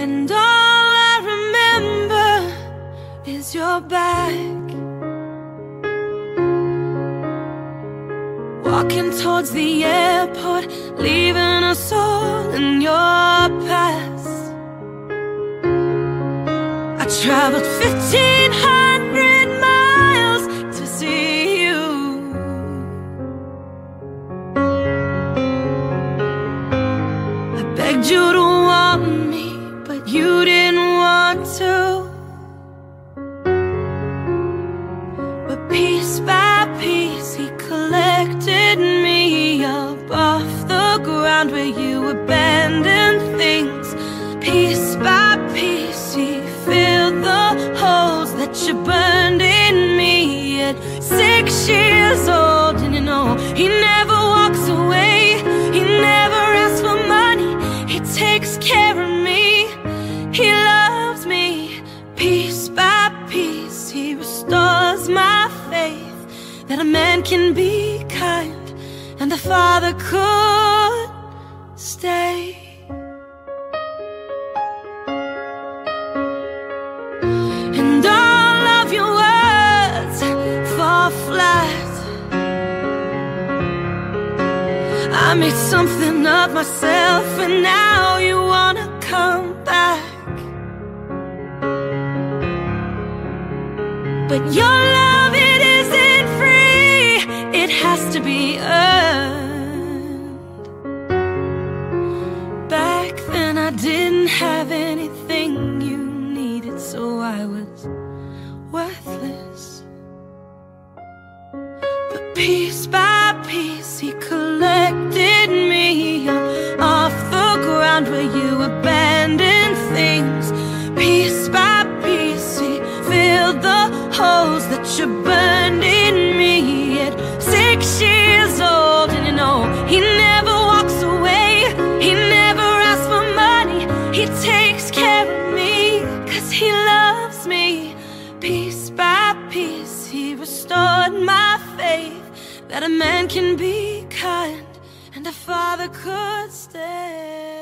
And all I remember is your back. Walking towards the airport, leaving us all in your past. I traveled 1500 miles to see you. I begged you to want me, you didn't want to. But piece by piece, he collected me up off the ground where you abandoned things. Piece by piece, he filled the holes that you burned in me at six years old. And you know, he never he loves me. Piece by piece, he restores my faith that a man can be kind and a father could stay. And all of your words fall flat. I made something of myself, and now you But your love, it isn't free, it has to be earned. Back then, I didn't have anything you needed, so I was worthless. But piece by piece, he collected holes that you burned in me at six years old. And you know, he never walks away, he never asks for money, he takes care of me, cause he loves me. Piece by piece, he restored my faith that a man can be kind and a father could stay.